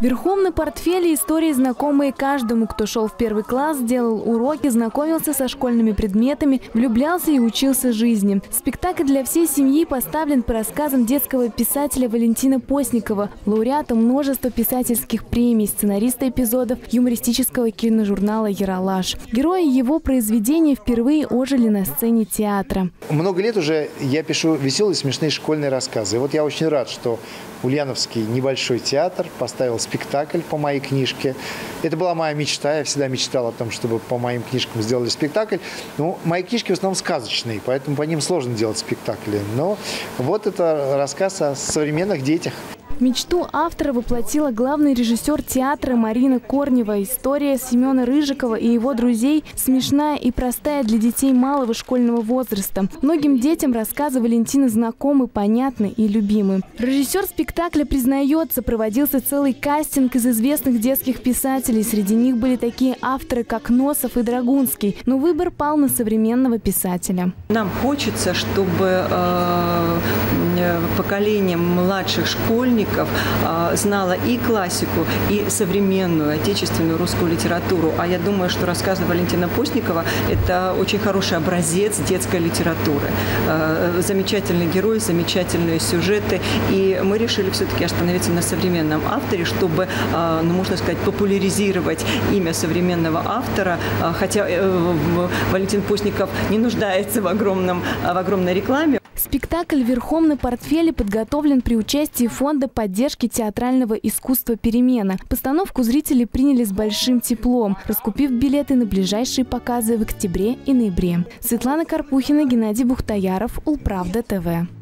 Верхом на портфеле истории, знакомые каждому, кто шел в первый класс, делал уроки, знакомился со школьными предметами, влюблялся и учился жизни. Спектакль для всей семьи поставлен по рассказам детского писателя Валентина Постникова, лауреата множества писательских премий, сценариста эпизодов юмористического киножурнала «Яралаш». Герои его произведения впервые ожили на сцене театра. Много лет уже я пишу веселые, смешные школьные рассказы. И вот я очень рад, что Ульяновский небольшой театр поставил спектакль по моей книжке. Это была моя мечта. Я всегда мечтал о том, чтобы по моим книжкам сделали спектакль. Ну, мои книжки в основном сказочные, поэтому по ним сложно делать спектакли. Но вот это рассказ о современных детях. Мечту автора воплотила главный режиссер театра Марина Корнева. История Семена Рыжикова и его друзей смешная и простая для детей малого школьного возраста. Многим детям рассказы Валентины знакомы, понятны и любимы. Режиссер спектакля признается, проводился целый кастинг из известных детских писателей. Среди них были такие авторы, как Носов и Драгунский. Но выбор пал на современного писателя. Нам хочется, чтобы э, поколение младших школьников а, знало и классику, и современную отечественную русскую литературу. А я думаю, что рассказы Валентина Постникова – это очень хороший образец детской литературы. А, замечательный герой, замечательные сюжеты. И мы решили все-таки остановиться на современном авторе, чтобы, а, ну, можно сказать, популяризировать имя современного автора. Хотя э, Валентин Постников не нуждается в, огромном, в огромной рекламе. Спектакль «Верхом на портфеле» подготовлен при участии Фонда поддержки театрального искусства «Перемена». Постановку зрители приняли с большим теплом, раскупив билеты на ближайшие показы в октябре и ноябре. Светлана Карпухина, Геннадий Бухтаяров, Улправда ТВ.